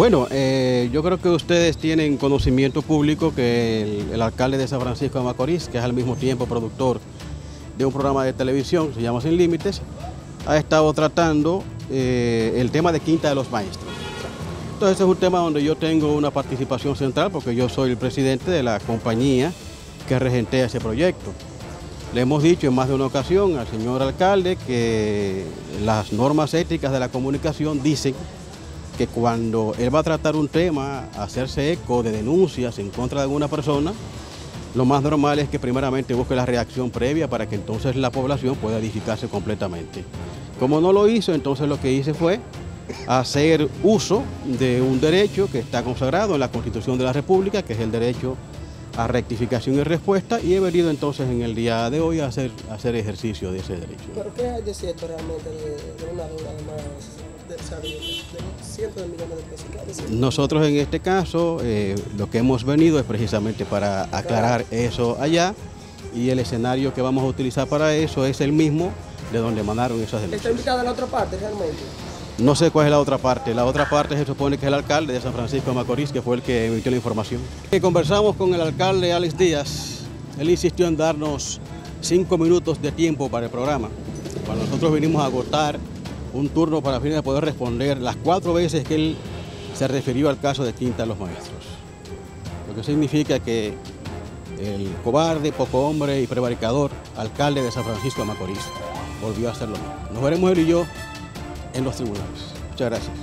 Bueno, eh, yo creo que ustedes tienen conocimiento público que el, alcalde de San Francisco de Macorís, que es al mismo tiempo productor de un programa de televisión, se llama Sin Límites, ha estado tratando eh, el tema de Quinta de los Maestros. Entonces es un tema donde yo tengo una participación central porque yo soy el presidente de la compañía que regentea ese proyecto. Le hemos dicho en más de una ocasión al señor alcalde que las normas éticas de la comunicación dicen que cuando él va a tratar un tema, hacerse eco de denuncias en contra de alguna persona, lo más normal es que primeramente busque la reacción previa para que entonces la población pueda edificarse completamente. Como no lo hizo, entonces lo que hice fue hacer uso de un derecho que está consagrado en la Constitución de la República, que es el derecho a rectificación y respuesta, y he venido entonces en el día de hoy a hacer, hacer ejercicio de ese derecho. ¿Pero qué hay de cierto realmente de, una deuda de más de pesos? Nosotros en este caso eh, lo que hemos venido es precisamente para aclarar eso allá y el escenario que vamos a utilizar para eso es el mismo de donde mandaron esas denuncias. ¿Está invitada la otra parte realmente? No sé cuál es la otra parte. La otra parte se supone que es el alcalde de San Francisco de Macorís, que fue el que emitió la información. Conversamos con el alcalde Alex Díaz. Él insistió en darnos cinco minutos de tiempo para el programa. Cuando nosotros vinimos a agotar un turno para fin de poder responder las cuatro veces que él se refirió al caso de Quinta de los Maestros. Lo que significa que el cobarde, poco hombre y prevaricador alcalde de San Francisco de Macorís volvió a hacerlo. Nos veremos él y yo en los tribunales. Muchas gracias.